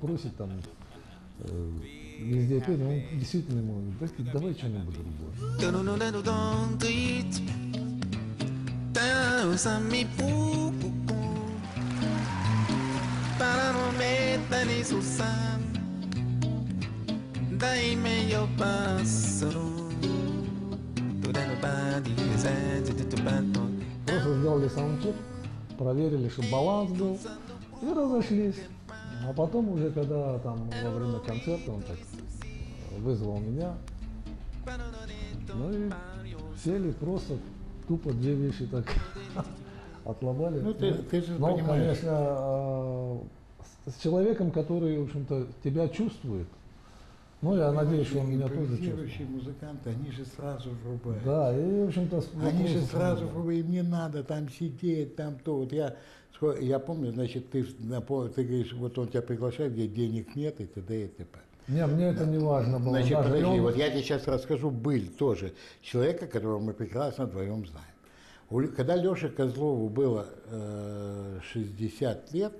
просит там э, везде петь, он действительно ему говорит, «Да давай что-нибудь другое. Просто сделали саундчек, проверили, что баланс был, и разошлись. А потом уже, когда там во время концерта он так вызвал меня, ну и сели просто тупо две вещи так отломали. Ну, ты- ты же Но, понимаешь. конечно, э, с- человеком, который, в общем-то, тебя чувствует, ну, я надеюсь, что он меня тоже чувствует. Музыканты, они же сразу врубают. Да, и, в общем-то, Они же сразу врубают, им не надо там сидеть, там то. Вот я, ско- я помню, значит, ты, ты говоришь, вот он тебя приглашает, где денег нет и т.д. и т.п. Не, мне это не важно было. Значит, Даже подожди, он- вот я тебе сейчас расскажу быль тоже человека, которого мы прекрасно вдвоем знаем. Когда Леше Козлову было э, 60 лет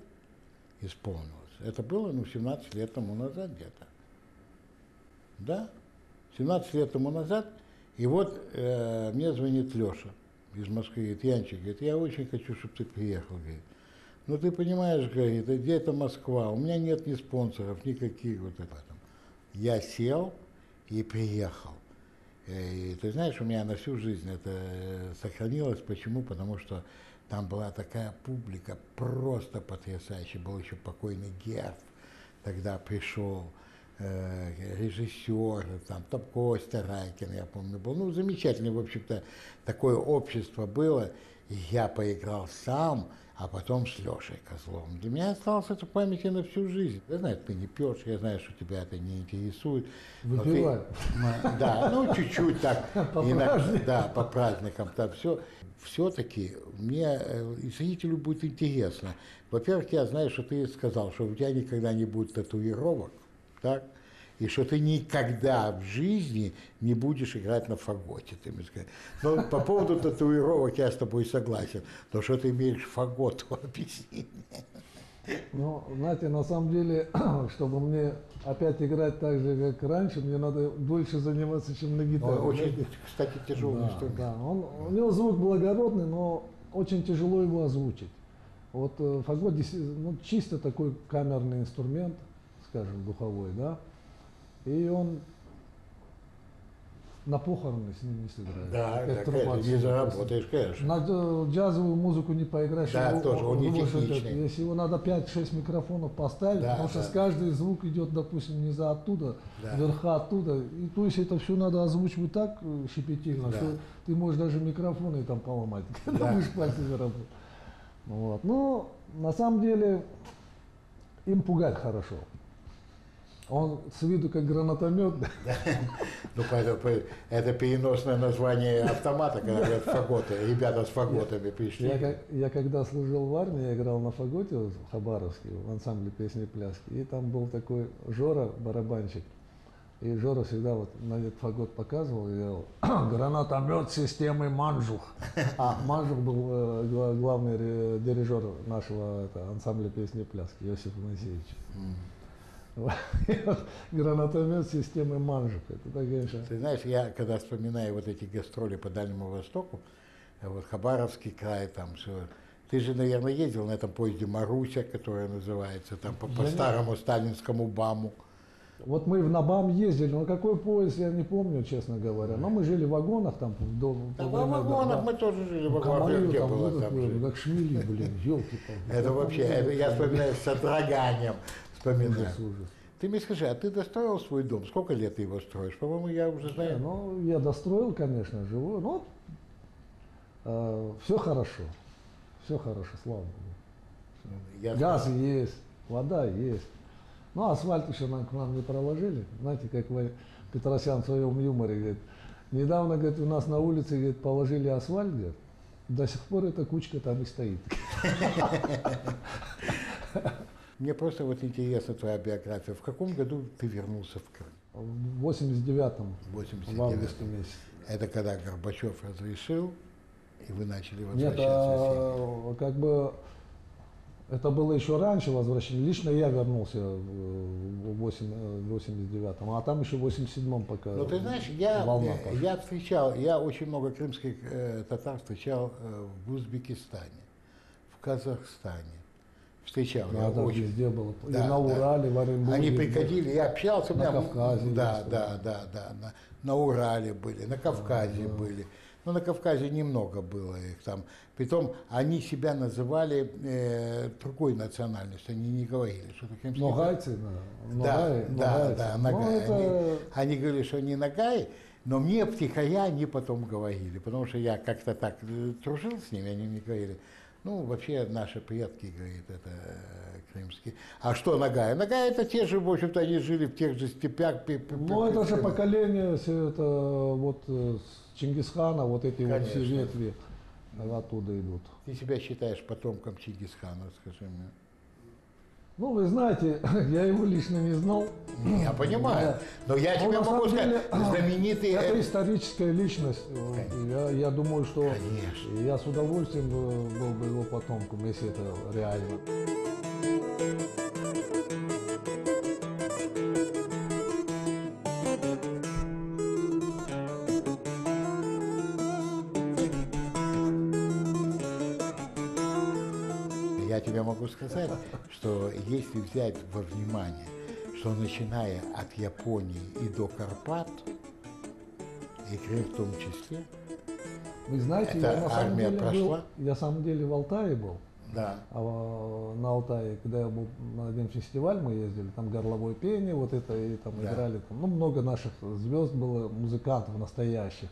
исполнилось, это было, ну, 17 лет тому назад где-то. Да? 17 лет тому назад, и вот э, мне звонит Леша из Москвы, говорит, Янчик, говорит, я очень хочу, чтобы ты приехал, говорит. Ну ты понимаешь, говорит, где это Москва? У меня нет ни спонсоров, никаких вот это. Я сел и приехал. Э, И ты знаешь, у меня на всю жизнь это э, сохранилось. Почему? Потому что там была такая публика просто потрясающая. Был еще покойный Герб, тогда пришел э, режиссер, там, там Костя Райкин, я помню, был. Ну, замечательное, в общем-то, такое общество было. И я поиграл сам, а потом с Лешей Козловым. Для меня осталось это в памяти на всю жизнь. Я знаю, ты не пьешь, я знаю, что тебя это не интересует. ты- Выпиваю. Да, ну чуть-чуть так. По иногда- праздникам. Да, по праздникам там все. Все-таки мне э, и зрителю будет интересно. Во-первых, я знаю, что ты сказал, что у тебя никогда не будет татуировок, так? И что ты никогда в жизни не будешь играть на фаготе. Ты мне сказал. Но по поводу татуировок я с тобой согласен. Но что ты имеешь фагот, объясни. Ну, знаете, на самом деле, чтобы мне опять играть так же, как раньше, мне надо дольше заниматься, чем на гитаре. Он Очень, кстати, тяжелый Да, инструмент. да. Он, у него звук благородный, но очень тяжело его озвучить. Вот э, фагот ну, чисто такой камерный инструмент, скажем, духовой, да, и он на похороны с ним не сыграешь. Да, как да, конечно, не заработаешь, конечно. На джазовую музыку не поиграешь. Да, его- тоже, он не техничный. Если его надо 5-6 микрофонов поставить, Да, потому что да. с каждый звук идет, допустим, не за оттуда, Да. верха оттуда. И то есть это все надо озвучивать так э, щепетильно, Да. что ты можешь даже микрофоны там поломать, когда Да. будешь пальцами работать. Вот. Но на самом деле им пугать хорошо. Он с виду как гранатомет. Ну, по- это переносное название автомата, когда говорят фаготы. Ребята с фаготами пришли. Я, когда служил в армии, я играл на фаготе в Хабаровске, в ансамбле песни и пляски. И там был такой Жора, барабанщик. И Жора всегда вот на этот фагот показывал и говорил, гранатомет системы Манжух. А Манжух был э, гла- главный дирижер нашего это, ансамбля песни и пляски, Иосиф Моисеевич. Гранатомет системы. Это, конечно, Ты знаешь, я когда вспоминаю вот эти гастроли по Дальнему Востоку, э, вот Хабаровский край, там все. Ты же, наверное, ездил на этом поезде Маруся, которая называется, там по, по старому сталинскому БАМу. Вот мы в Набам ездили, но какой поезд, я не помню, честно говоря. Но мы жили в вагонах там. До, Да, во в вагонах да. мы тоже жили, в Ну, вагонах где там, было там жили. как шмели, блин, елки Это вообще, я вспоминаю с содроганием, вспоминаю. Ты мне скажи, а ты достроил свой дом? Сколько лет ты его строишь? По-моему, я уже Не, знаю. ну, я достроил, конечно, живой, но все хорошо. Все хорошо, слава Богу. Я Газ есть, вода есть. Ну, асфальт еще нам, к нам не проложили. Знаете, как вы, Петросян в своем юморе говорит, недавно, говорит, у нас на улице, говорит, положили асфальт, говорит, до сих пор эта кучка там и стоит. Мне просто вот интересна твоя биография. В каком году ты вернулся в Крым? В 89-м, В 89 в августе месяце. Это когда Горбачев разрешил, и вы начали Нет, возвращаться Россию. а, как бы Это было еще раньше возвращение. Лично я вернулся в 8 э, в 89-м, а там еще в 87-м пока Ну, ты знаешь, я, волна э, пошла. я встречал, я очень много крымских э, татар встречал э, в Узбекистане, в Казахстане. Встречал. Я это очень- везде было. И Да, на да. Урале, в Оренбурге. Они приходили, я общался, На меня, Кавказе да, да, да. да, да, да, на, на Урале были, на Кавказе были. Ну, на Кавказе немного было их там. Притом они себя называли э, другой национальностью, они не говорили, что таким Ногайцы, да. Да, Ногай, да, ногайцы. да, Ну, нагай. это- Они, они говорили, что они нагаи, но мне втихаря они потом говорили, потому что я как-то так э, дружил с ними, они мне говорили, ну, вообще наши предки, говорит, это э, крымские. А что Нагая? Нагая это те же, в общем-то, они жили в тех же степях. пи- пи- Ну, это же поколение, все это вот э, с Чингисхана, вот эти вот все ветви оттуда идут. Ты себя считаешь потомком Чингисхана, скажи мне. Ну, вы знаете, я его лично не знал. Я понимаю, но я тебе на могу самом деле, сказать, знаменитый... Это историческая личность. Я, я думаю, что Конечно. я с удовольствием бы- был бы его потомком, если это реально. Если взять во внимание, что начиная от Японии и до Карпат, и Крым в том числе, Вы знаете, Это я на самом армия деле был, прошла? я на самом деле в Алтае был. да, А на Алтае, когда я был на один фестиваль, мы ездили, там горловое пение, вот это, и там Да. играли, там, ну, много наших звезд было, музыкантов настоящих,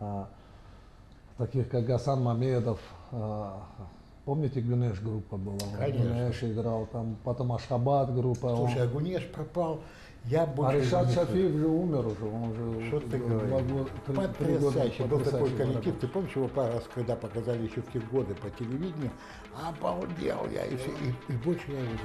А, таких как Гасан Мамедов, а, помните, Гюнеш группа была? Конечно. Гюнеш играл, там, потом Ашхабад группа. он- слушай, Агунеш пропал, я а больше... Не слышу. Шафиев же умер уже, он уже Что ты говоришь? Потрясающе. Был такой коллектив. Ты помнишь его пару раз, когда показали еще в те годы по телевидению? Обалдел я. И, все, и, и больше я его не видел.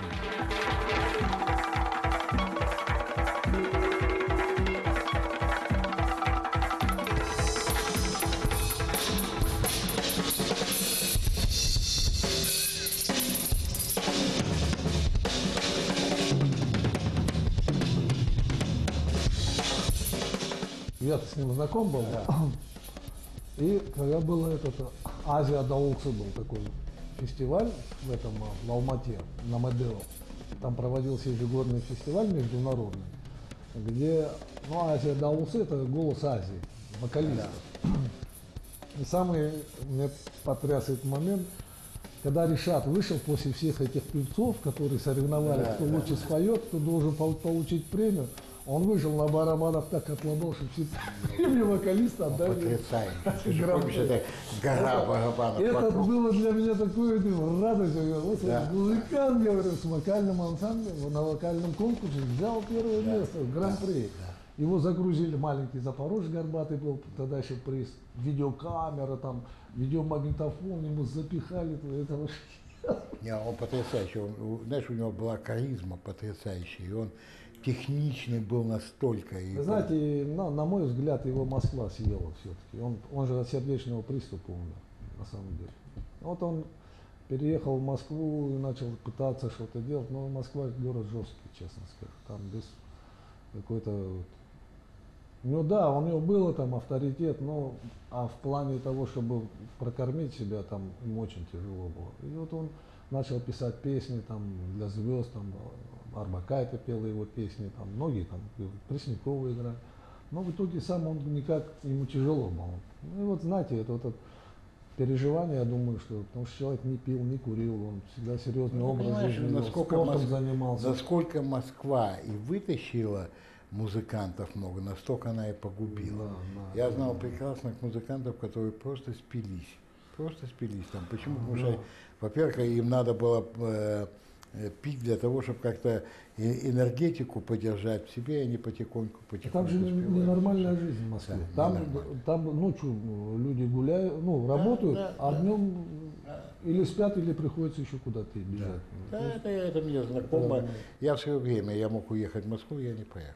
Я-то с ним знаком был. И когда было этот Азия Даулцы был такой фестиваль в этом э, в Алмате, на Медео. Там проводился ежегодный фестиваль международный, где, ну, Азия Даулцы это голос Азии, вокалист. И самый мне потряс этот момент, когда Решат вышел после всех этих певцов, которые соревновались, Да, кто да. лучше споет, кто должен пол- получить премию, он вышел на барабанах так отломал, что все премию вокалиста отдали. Потрясающе. Помнишь, это гора барабанов Это было для меня такое радость. Я вот Да. музыкант, говорю, с вокальным ансамблем на вокальном конкурсе взял первое место в гран-при. Его загрузили, маленький Запорожец горбатый был, тогда еще приз, видеокамера, там, видеомагнитофон, ему запихали, это вообще Не, он потрясающий. Он, знаешь, у него была харизма потрясающая. И он техничный был настолько. И Вы знаете, на, на мой взгляд, его Москва съела все-таки. Он, он же от сердечного приступа умер, на самом деле. Вот он переехал в Москву и начал пытаться что-то делать, но Москва город жесткий, честно скажу. Там без какой-то... Ну да, у него было там авторитет, но а в плане того, чтобы прокормить себя, там ему очень тяжело было. И вот он начал писать песни там для звезд, там Арбакайте пел его песни, там многие там Преснякова играли. Но в итоге сам он никак, ему тяжело было. Ну и вот знаете, это вот это переживание, я думаю, что потому что человек не пил, не курил, он всегда серьезный Ну, образ жизни, насколько спортом Мос- занимался. Насколько Москва и вытащила музыкантов много, настолько она и погубила. Да, да, Я да, знал да. прекрасных музыкантов, которые просто спились. Просто спились там. Почему? Потому что, во-первых, им надо было э, пить для того, чтобы как-то и- энергетику поддержать в себе, и они потихоньку, потихоньку Там же не- ненормальная жизнь в Москве. Да, там, там ночью ну, люди гуляют, ну, работают, да, а да. днем или спят, или приходится еще куда-то бежать. Да, это, это мне знакомо. Я в свое время, я мог уехать в Москву, я не поехал.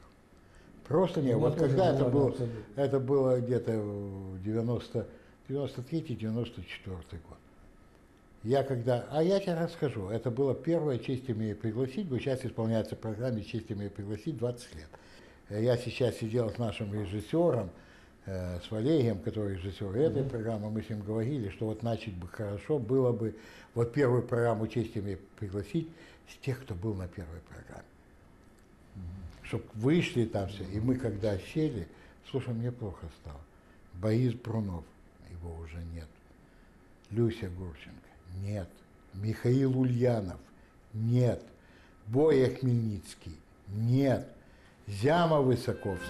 Просто не. Вот когда это было, это было где-то в 90, 93-94 год. Я когда, а я тебе расскажу, это было первое «Честь имею пригласить», вот сейчас исполняется в программе «Честь имею пригласить» 20 лет. Э, Я сейчас сидел с нашим режиссером, э, с Валерием, который режиссер этой программы, мы с ним говорили, что вот начать бы хорошо было бы вот первую программу «Честь имею пригласить» с тех, кто был на первой программе. Чтобы вышли там все, и мы когда сели, слушай, мне плохо стало. Борис Брунов, его уже нет. Люся Гурченко, нет. Михаил Ульянов, нет. Боя Хмельницкий, нет. Зяма Высоковский,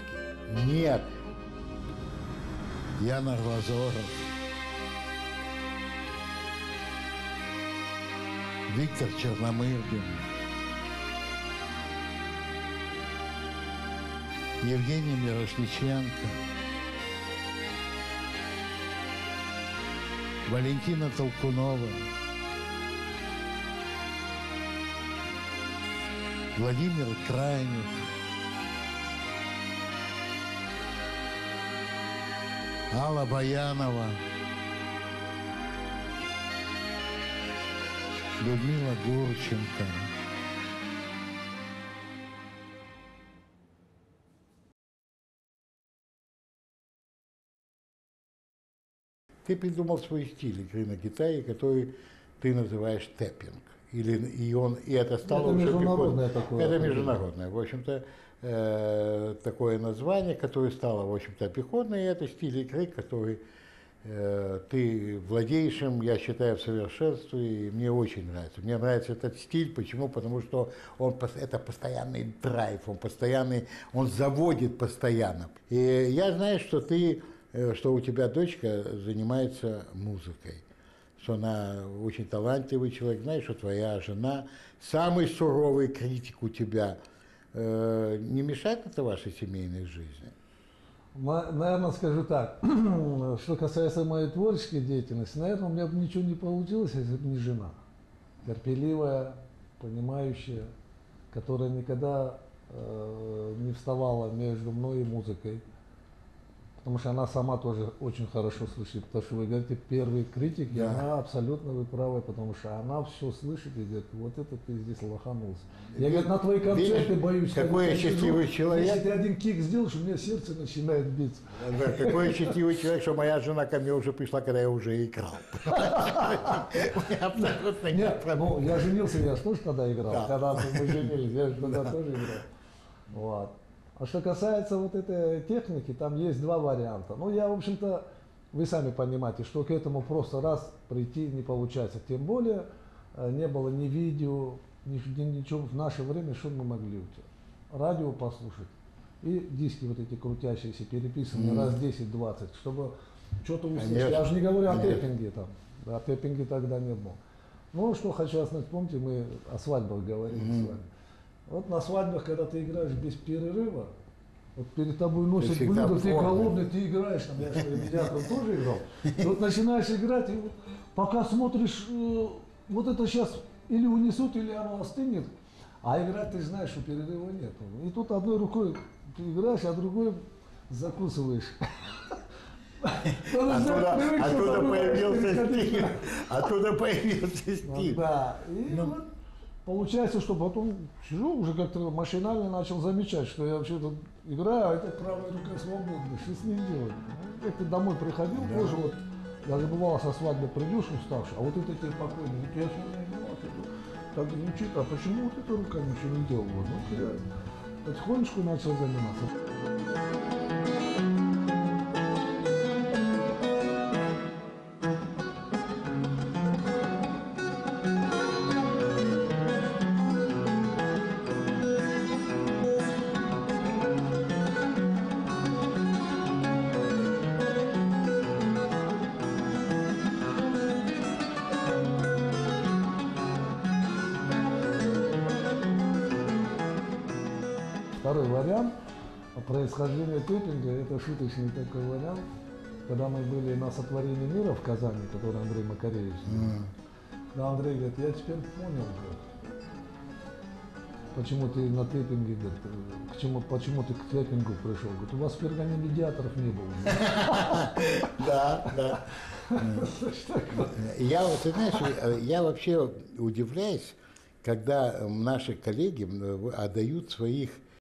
нет. Ян Арвазоров, Виктор Черномырдин, Евгений Мирошниченко, Валентина Толкунова, Владимир Крайнев, Алла Баянова, Людмила Гурченко. Ты придумал свой стиль игры на гитаре, который ты называешь тэппинг. Или, и, он, и это стало Это уже международное такое Это международное. В общем-то, э, такое название, которое стало, в общем-то, пехотное, и это стиль игры, который э, ты владеешь им, я считаю, в совершенстве, и мне очень нравится. Мне нравится этот стиль, почему? Потому что он, это постоянный драйв, он постоянный, он заводит постоянно. И я знаю, что ты, что у тебя дочка занимается музыкой, что она очень талантливый человек, знаешь, что твоя жена самый суровый критик у тебя. Э, Не мешает это вашей семейной жизни? Наверное, скажу так, что касается моей творческой деятельности, наверное, у меня бы ничего не получилось, если бы не жена. Терпеливая, понимающая, которая никогда э, не вставала между мной и музыкой. Потому что она сама тоже очень хорошо слышит. Потому что вы говорите, первый критик, и Да. она абсолютно вы правы, потому что она все слышит и говорит, вот это ты здесь лоханулся. Я, говорит, на твои концерты Видишь, боюсь. какой я счастливый сижу, человек. Если ты один кик сделаешь, у меня сердце начинает биться. Да, Какой счастливый человек, что моя жена ко мне уже пришла, когда я уже играл. Нет, ну, я женился, я же тоже тогда играл. Да. Когда мы женились, я же тогда тоже играл. Вот. А что касается вот этой техники, там есть два варианта. Ну, я, в общем-то, вы сами понимаете, что к этому просто раз прийти не получается. Тем более э, не было ни видео, ни, ни- ничего в наше время, что мы могли у тебя. Радио послушать и диски вот эти крутящиеся, переписанные Мгм. раз 10-20, чтобы что-то услышать. Конечно. Я же не говорю о Конечно. тэппинге там. О тэппинге тогда не было. Ну, что хочу остановить, помните, мы о свадьбах говорили Мгм. с вами. Вот на свадьбах, когда ты играешь без перерыва, вот перед тобой носят всегда блюдо, ты голодный, ты играешь, там, я что, медиатором тоже играл. И вот начинаешь играть, и вот пока смотришь, э, вот это сейчас или унесут, или оно остынет, а играть ты знаешь, что перерыва нет. И тут одной рукой ты играешь, а другой закусываешь. Оттуда, оттуда появился стиль. Оттуда появился Ну, стиль. Да. И Ну. вот получается, что потом сижу, уже как-то машинально начал замечать, что я вообще-то играю, а эта правая рука свободна. Что с ним делать? Ну, домой приходил, тоже вот, даже бывало со свадьбы придешь уставший, а вот это тебе покойно, вот я сегодня играл, это так звучит, а почему вот эта рука ничего не делала? Ну, я потихонечку начал заниматься. Второй вариант происхождения тэппинга, это шуточный такой вариант. Когда мы были на сотворении мира в Казани, который Андрей Макаревич М. да, Андрей говорит, я теперь понял, говорит, почему ты на тэпинге, говорит, к чему, почему ты к тэпингу пришел? Говорит, у вас в Фергане медиаторов не было. Да, да. Я вот, знаешь, я вообще удивляюсь, когда наши коллеги э, отдают своих